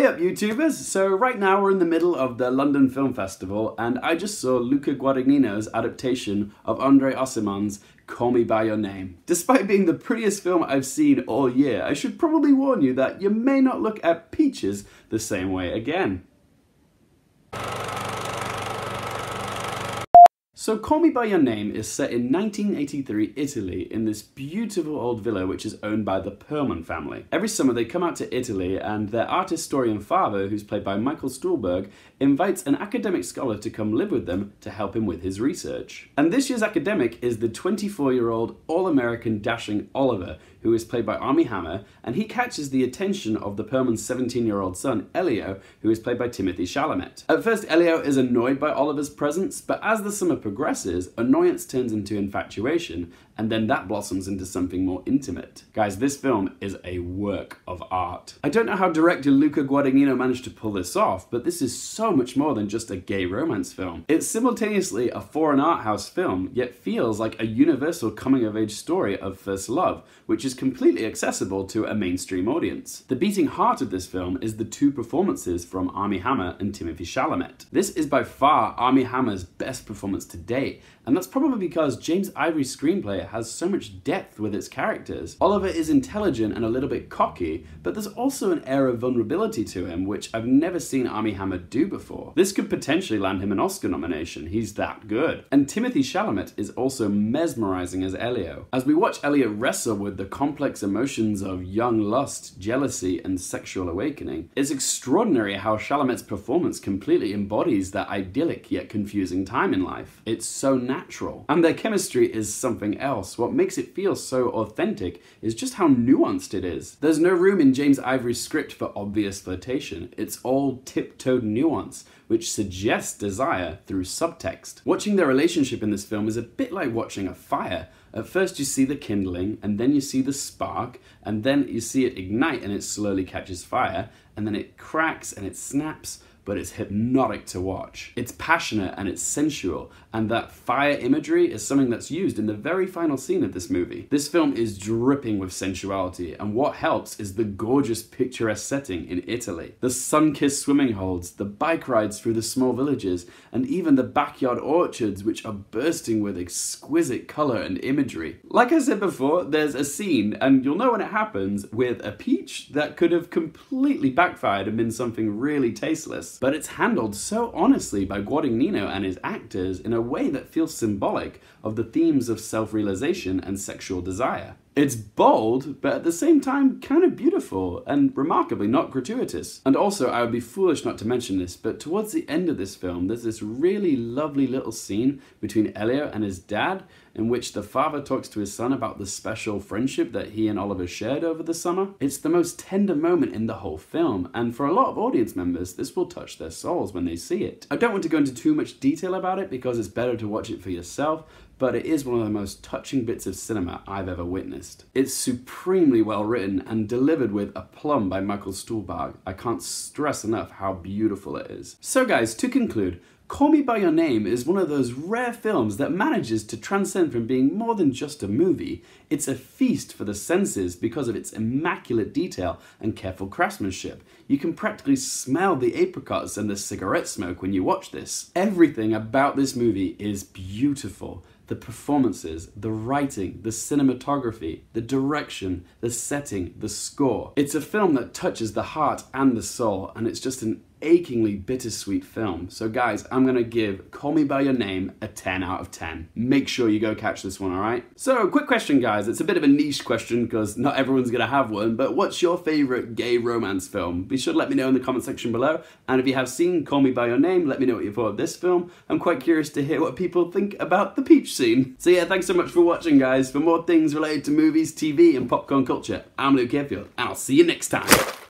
Hey up YouTubers! So right now we're in the middle of the London Film Festival and I just saw Luca Guadagnino's adaptation of Andre Aciman's Call Me By Your Name. Despite being the prettiest film I've seen all year, I should probably warn you that you may not look at peaches the same way again. So Call Me By Your Name is set in 1983 Italy in this beautiful old villa which is owned by the Perlman family. Every summer they come out to Italy and their art historian father, who's played by Michael Stuhlbarg, invites an academic scholar to come live with them to help him with his research. And this year's academic is the 24-year-old all-American dashing Oliver, who is played by Armie Hammer, and he catches the attention of the Perlman's 17-year-old son, Elio, who is played by Timothée Chalamet. At first, Elio is annoyed by Oliver's presence, but as the summer progresses, annoyance turns into infatuation, and then that blossoms into something more intimate. Guys, this film is a work of art. I don't know how director Luca Guadagnino managed to pull this off, but this is so much more than just a gay romance film. It's simultaneously a foreign art house film, yet feels like a universal coming-of-age story of first love, which is completely accessible to a mainstream audience. The beating heart of this film is the two performances from Armie Hammer and Timothée Chalamet. This is by far Armie Hammer's best performance to date, and that's probably because James Ivory's screenplay has so much depth with its characters. Oliver is intelligent and a little bit cocky, but there's also an air of vulnerability to him which I've never seen Armie Hammer do before. This could potentially land him an Oscar nomination, he's that good. And Timothée Chalamet is also mesmerizing as Elio. As we watch Elio wrestle with the complex emotions of young lust, jealousy, and sexual awakening, it's extraordinary how Chalamet's performance completely embodies that idyllic yet confusing time in life. It's so natural. And their chemistry is something else. What makes it feel so authentic is just how nuanced it is. There's no room in James Ivory's script for obvious flirtation. It's all tiptoed nuance, which suggests desire through subtext. Watching their relationship in this film is a bit like watching a fire. At first you see the kindling, and then you see the spark, and then you see it ignite and it slowly catches fire, and then it cracks and it snaps, but it's hypnotic to watch. It's passionate and it's sensual, and that fire imagery is something that's used in the very final scene of this movie. This film is dripping with sensuality, and what helps is the gorgeous picturesque setting in Italy. The sun-kissed swimming holes, the bike rides through the small villages, and even the backyard orchards which are bursting with exquisite color and imagery. Like I said before, there's a scene, and you'll know when it happens, with a peach that could have completely backfired and been something really tasteless but it's handled so honestly by Guadagnino and his actors in a way that feels symbolic of the themes of self-realization and sexual desire. It's bold, but at the same time kind of beautiful and remarkably not gratuitous. And also, I would be foolish not to mention this, but towards the end of this film, there's this really lovely little scene between Elio and his dad in which the father talks to his son about the special friendship that he and Oliver shared over the summer. It's the most tender moment in the whole film, and for a lot of audience members, this will touch their souls when they see it. I don't want to go into too much detail about it because it's better to watch it for yourself, but it is one of the most touching bits of cinema I've ever witnessed. It's supremely well written and delivered with aplomb by Michael Stuhlbarg. I can't stress enough how beautiful it is. So guys, to conclude, Call Me By Your Name is one of those rare films that manages to transcend from being more than just a movie. It's a feast for the senses because of its immaculate detail and careful craftsmanship. You can practically smell the apricots and the cigarette smoke when you watch this. Everything about this movie is beautiful the performances, the writing, the cinematography, the direction, the setting, the score. It's a film that touches the heart and the soul, and it's just an achingly bittersweet film. So guys, I'm gonna give Call Me By Your Name a 10 out of 10. Make sure you go catch this one, all right? So quick question guys, it's a bit of a niche question because not everyone's gonna have one, but what's your favorite gay romance film? Be sure to let me know in the comment section below. And if you have seen Call Me By Your Name, let me know what you thought of this film. I'm quite curious to hear what people think about the peach scene. So yeah, thanks so much for watching guys. For more things related to movies, TV, and popcorn culture, I'm Luke Hearfield, and I'll see you next time.